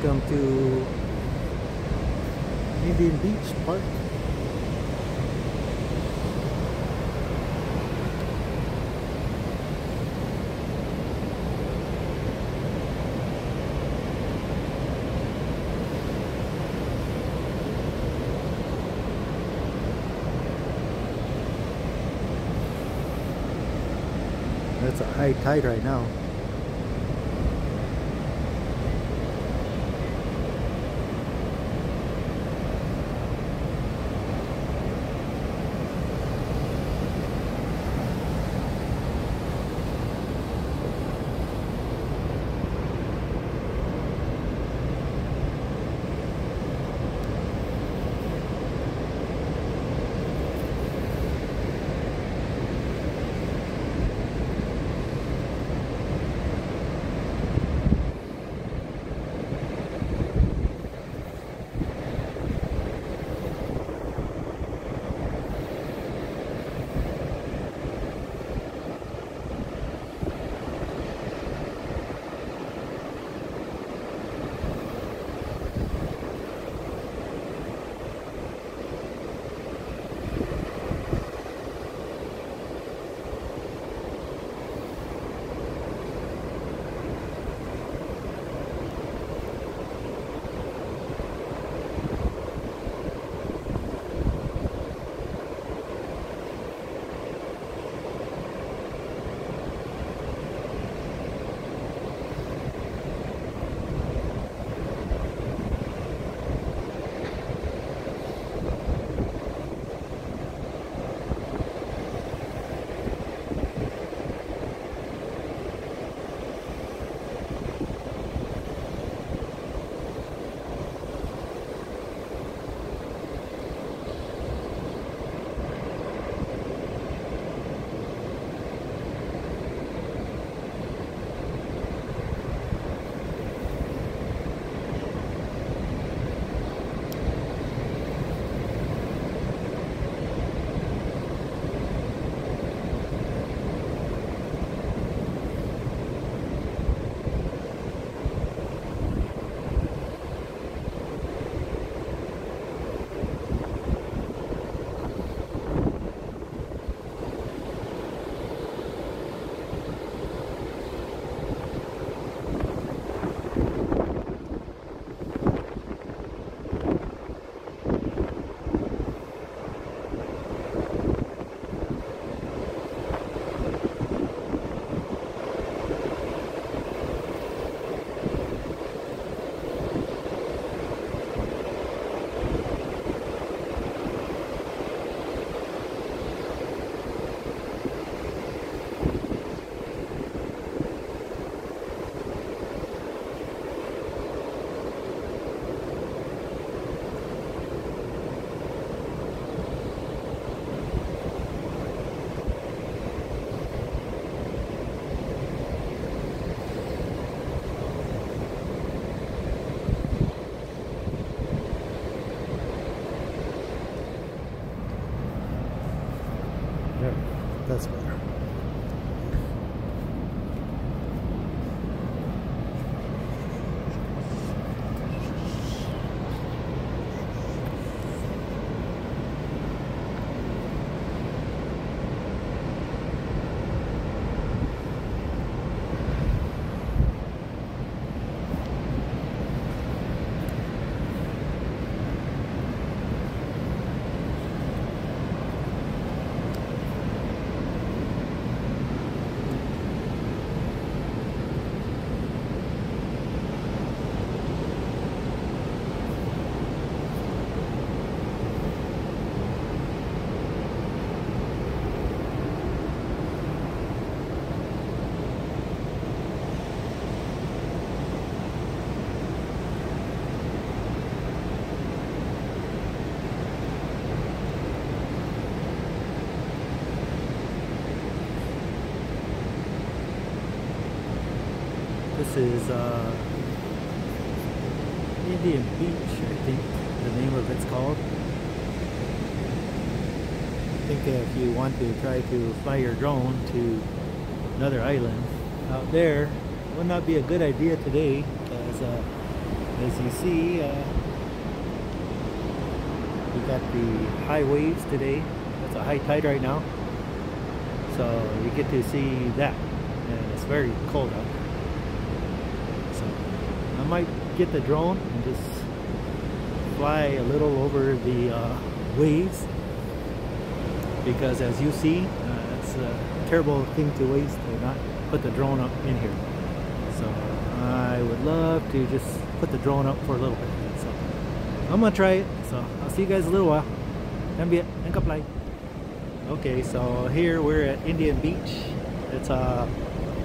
Welcome to Indian Beach Park. That's a high tide right now. That's better. This is uh, Indian Beach, I think the name of it's called. I think if you want to try to fly your drone to another island out there, would not be a good idea today because uh, as you see, uh, we got the high waves today. It's a high tide right now. So you get to see that. And it's very cold out. Might get the drone and just fly a little over the uh, waves. Because as you see uh, it's a terrible thing to waste to not put the drone up in here. So I would love to just put the drone up for a little bit. So I'm gonna try it. So I'll see you guys a little while. Then and okay so here we're at Indian Beach. It's uh,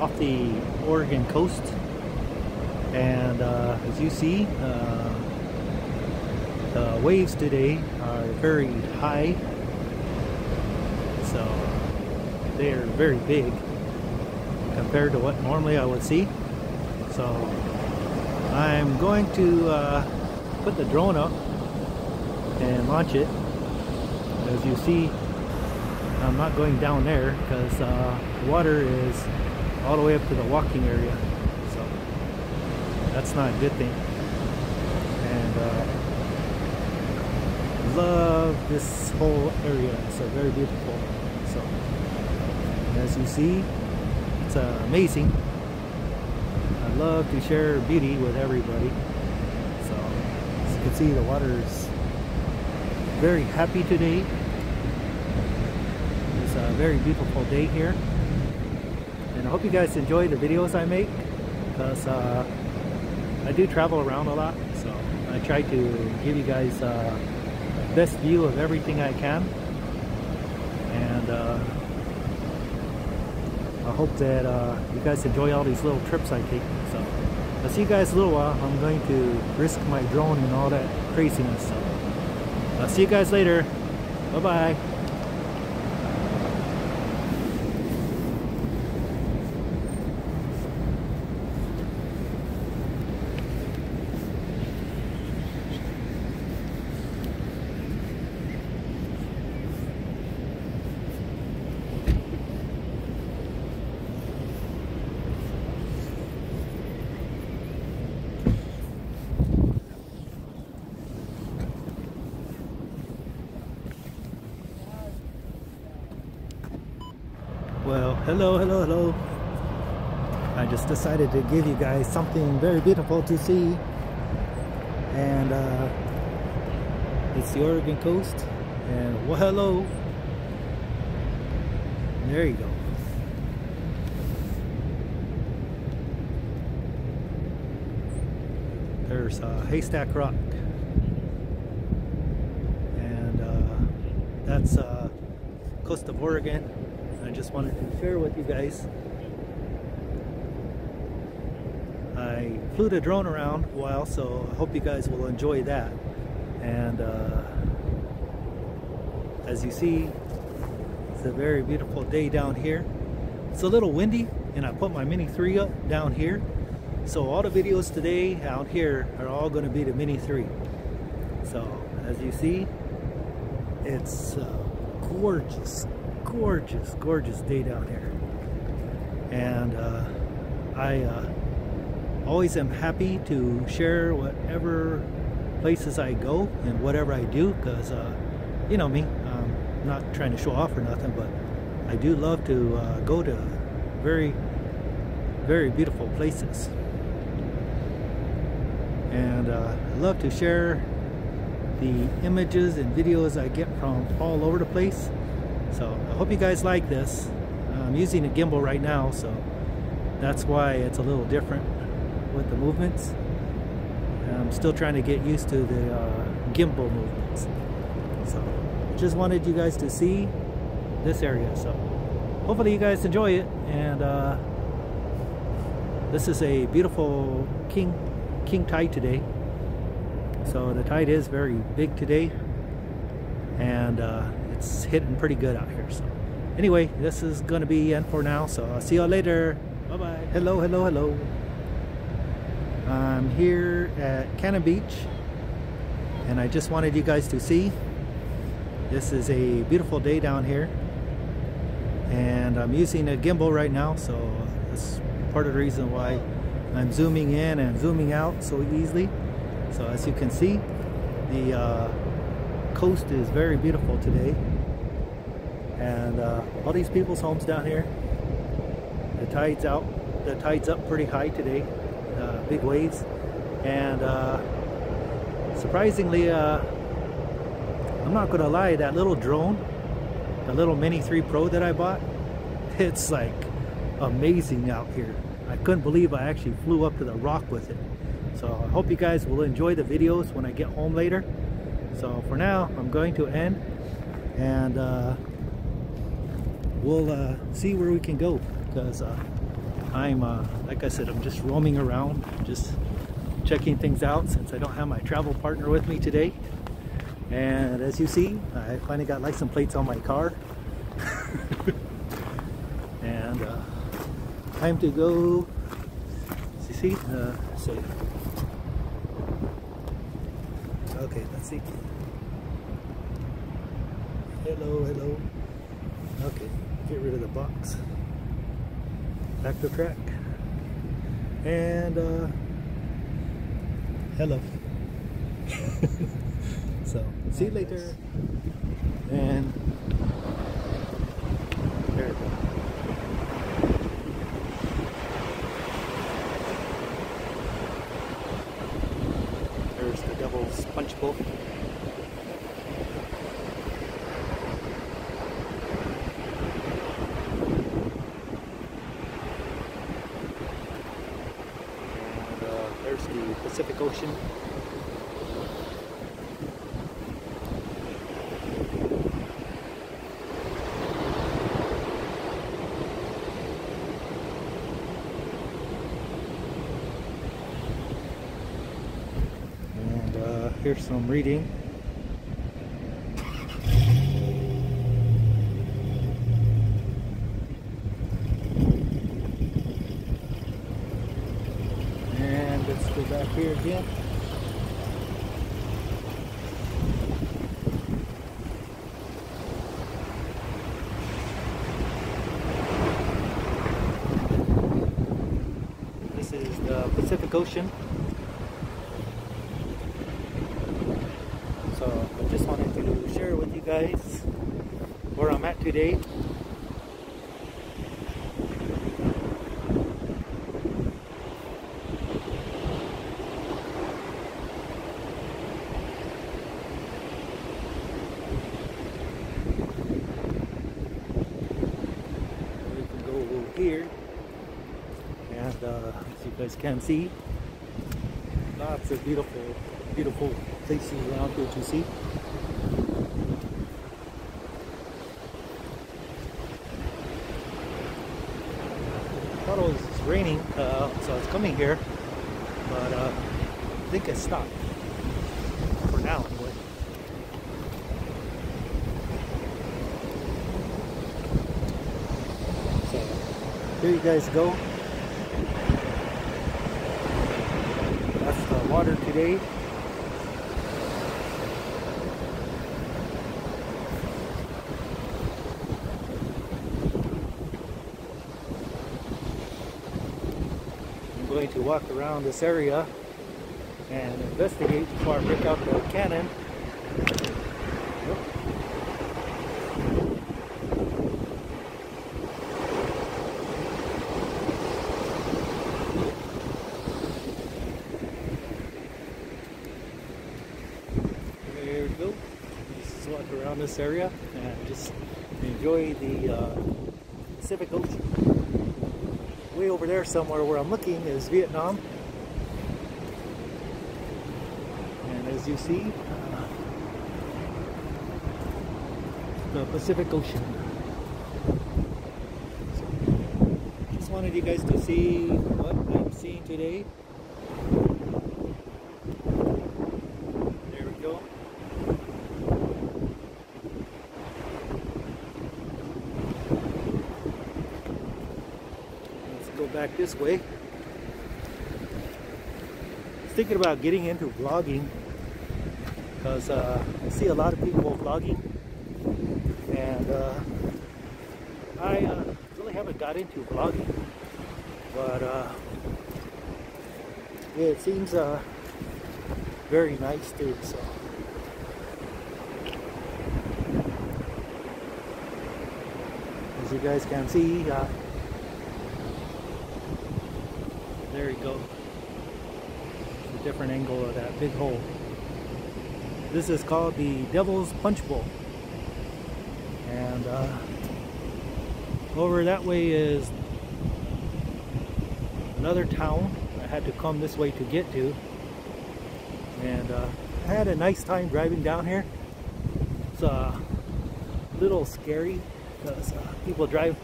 off the Oregon coast and uh, as you see uh, the waves today are very high. So they are very big compared to what normally I would see. So I'm going to uh, put the drone up and launch it. As you see I'm not going down there because uh, water is all the way up to the walking area that's not a good thing. And uh, love this whole area. It's so very beautiful so. As you see it's uh, amazing. I love to share beauty with everybody. So as you can see the water is very happy today. It's a very beautiful day here. And I hope you guys enjoy the videos I make because uh, I do travel around a lot so I try to give you guys uh, best view of everything I can. And uh, I hope that uh, you guys enjoy all these little trips I take. So I'll see you guys a little while. I'm going to risk my drone and all that craziness. So I'll see you guys later. Bye bye bye Well, hello, hello, hello. I just decided to give you guys something very beautiful to see. And uh, it's the Oregon coast. And well, hello. There you go. There's uh, Haystack Rock. And uh, that's uh, coast of Oregon. Just wanted to share with you guys. I flew the drone around a while, so I hope you guys will enjoy that. And uh, as you see, it's a very beautiful day down here. It's a little windy, and I put my Mini 3 up down here. So all the videos today out here are all going to be the Mini 3. So as you see, it's uh, gorgeous gorgeous, gorgeous day down here. And uh, I uh, always am happy to share whatever places I go and whatever I do because, uh, you know me, I'm not trying to show off or nothing, but I do love to uh, go to very, very beautiful places. And uh, I love to share the images and videos I get from all over the place so I hope you guys like this. I'm using a gimbal right now, so that's why it's a little different with the movements. I'm still trying to get used to the uh, gimbal movements. So just wanted you guys to see this area. So hopefully you guys enjoy it. And uh, this is a beautiful king king tide today. So the tide is very big today. And uh, it's hitting pretty good out here. So anyway, this is going to be end for now. So I'll see y'all later. Bye-bye. Hello, hello, hello. I'm here at Cannon Beach and I just wanted you guys to see this is a beautiful day down here and I'm using a gimbal right now so that's part of the reason why I'm zooming in and zooming out so easily So as you can see, the uh, coast is very beautiful today. And uh, all these people's homes down here, the tide's out, the tide's up pretty high today, uh, big waves. And uh, surprisingly, uh, I'm not gonna lie, that little drone, the little Mini 3 Pro that I bought, it's like amazing out here. I couldn't believe I actually flew up to the rock with it. So I hope you guys will enjoy the videos when I get home later. So for now, I'm going to end and uh, we'll uh, see where we can go because uh, I'm, uh, like I said, I'm just roaming around, just checking things out since I don't have my travel partner with me today. And as you see, I finally got license plates on my car. and uh, time to go, see, see, uh, so Okay, let's see. Hello, hello. Okay, get rid of the box. Back to track. And, uh, hello. so, see you later. And, there we go. Devil's Punch Bowl. And uh, there's the Pacific Ocean. Here's some reading. And let's go back here again. This is the Pacific Ocean. guys where I'm at today. We can go over here and uh, as you guys can see lots of beautiful beautiful places around here to see. thought it was raining, uh, so I was coming here, but uh, I think it stopped for now anyway. So here you guys go. That's the water today. Going to walk around this area and investigate before I break out the Canon. There we go. Just walk around this area and just enjoy the uh, Pacific Ocean way over there somewhere where I'm looking is Vietnam. And as you see, uh, the Pacific Ocean. So, just wanted you guys to see what I'm seeing today. Back this way. Thinking about getting into vlogging because uh, I see a lot of people vlogging and uh, I uh, really haven't got into vlogging but uh, it seems uh, very nice too. So. As you guys can see, uh, there you go. A different angle of that big hole. This is called the Devil's Punch Bowl. And uh, over that way is another town I had to come this way to get to. And uh, I had a nice time driving down here. It's a little scary because uh, people drive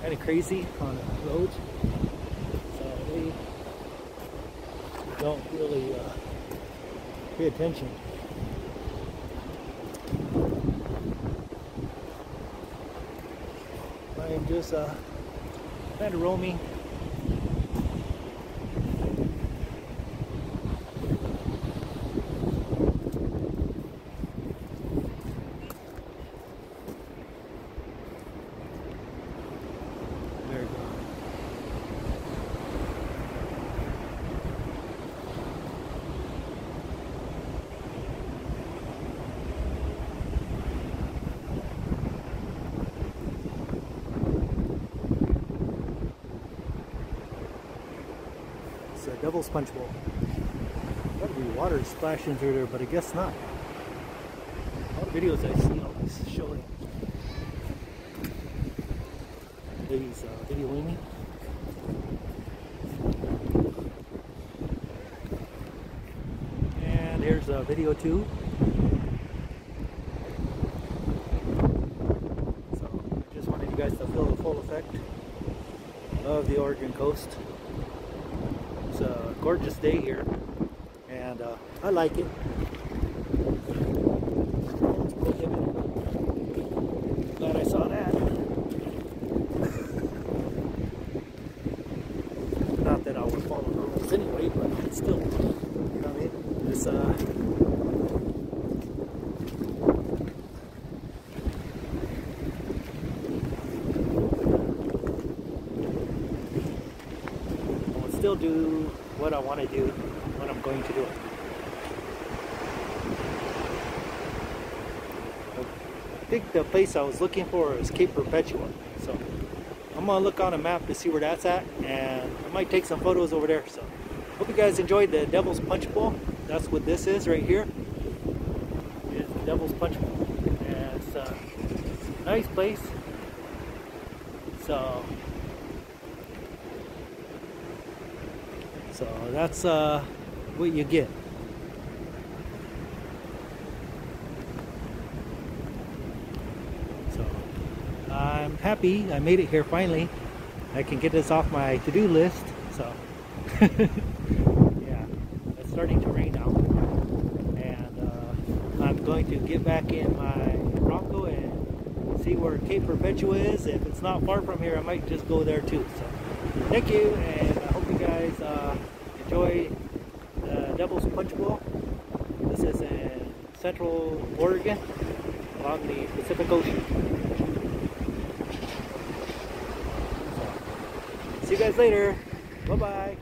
kind of crazy on the roads. So they don't really uh, pay attention. I am just uh, kind of roaming. There you go. A Devil's Bowl. Be water splashing through there, but I guess not. All the videos I see always showing it. Lady's uh, videoing me. And here's uh, video two. So I just wanted you guys to feel the full effect of the Oregon coast. Gorgeous day here, and uh, I like it. Glad I saw that. Not that I would follow the rules anyway, but still, you know what I mean? It's uh, still do what I want to do when I'm going to do it. I think the place I was looking for is Cape Perpetua. So I'm gonna look on a map to see where that's at and I might take some photos over there. So hope you guys enjoyed the Devil's Punch Bowl. That's what this is right here. It's the Devil's Punch Bowl. And it's a nice place. So So that's uh, what you get. So I'm happy I made it here finally. I can get this off my to-do list. So yeah, it's starting to rain now, and uh, I'm going to get back in my Bronco and see where Cape Perpetua is. If it's not far from here, I might just go there too. So thank you, and I hope you guys uh, enjoy the uh, Devil's Punch Bowl. This is in Central Oregon along the Pacific Ocean. See you guys later. Bye bye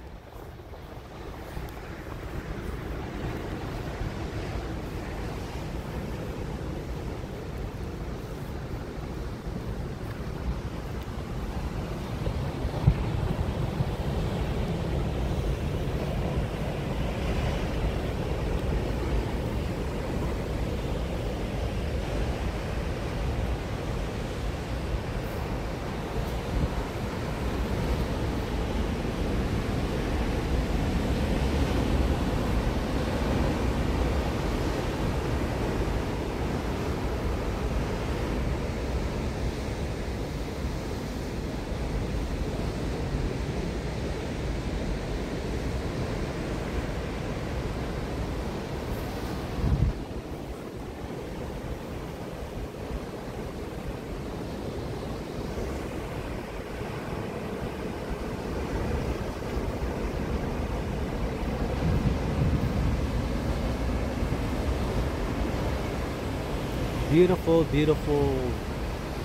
Beautiful, beautiful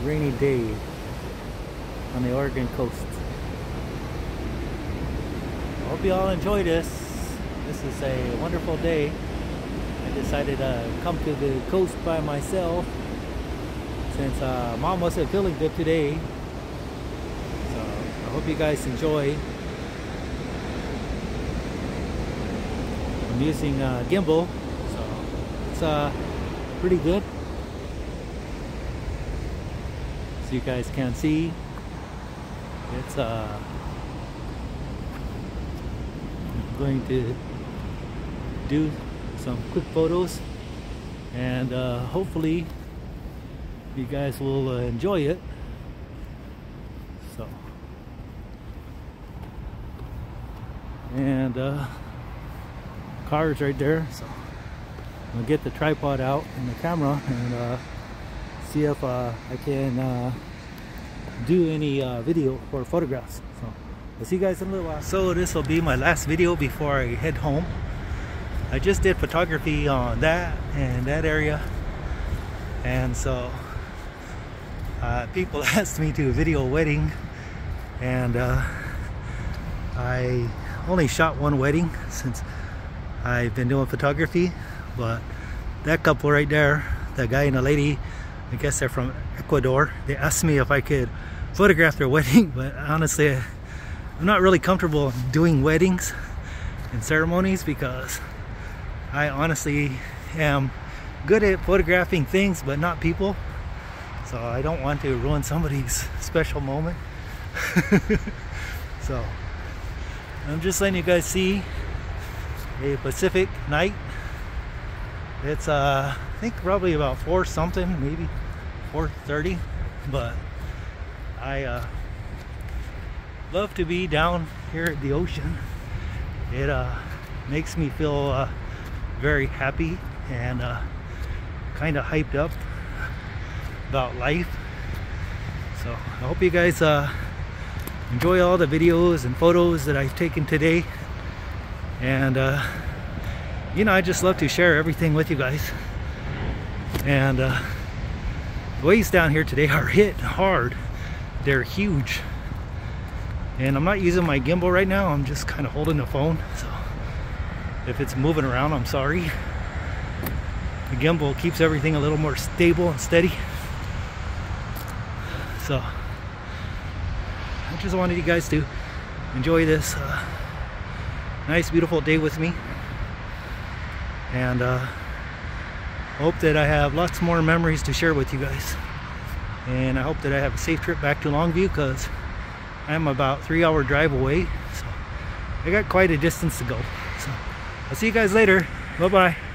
rainy day on the Oregon coast. I hope you all enjoy this. This is a wonderful day. I decided to come to the coast by myself since uh, mom wasn't feeling good today. So I hope you guys enjoy. I'm using uh, gimbal, so it's uh, pretty good. So you guys can see, it's uh, I'm going to do some quick photos and uh, hopefully you guys will uh, enjoy it. So. And uh, cars right there so I'll get the tripod out and the camera and uh, see if uh, I can uh, do any uh, video or photographs so I'll see you guys in a little while. So this will be my last video before I head home. I just did photography on that and that area. And so uh, people asked me to video a wedding. And uh, I only shot one wedding since I've been doing photography. But that couple right there that guy and the lady I guess they're from Ecuador. They asked me if I could photograph their wedding but honestly I'm not really comfortable doing weddings and ceremonies because I honestly am good at photographing things but not people. So I don't want to ruin somebody's special moment. So I'm just letting you guys see a Pacific night it's uh I think probably about four something maybe 4:30, but I uh love to be down here at the ocean it uh makes me feel uh very happy and uh, kind of hyped up about life. So I hope you guys uh, enjoy all the videos and photos that I've taken today. And uh, you know, I just love to share everything with you guys. And uh, the waves down here today are hit hard. They're huge. And I'm not using my gimbal right now. I'm just kind of holding the phone. So if it's moving around, I'm sorry. The gimbal keeps everything a little more stable and steady. So, I just wanted you guys to enjoy this uh, nice, beautiful day with me. And uh, hope that I have lots more memories to share with you guys. And I hope that I have a safe trip back to Longview because I'm about three hour drive away. So I got quite a distance to go. So I'll see you guys later. Bye-bye.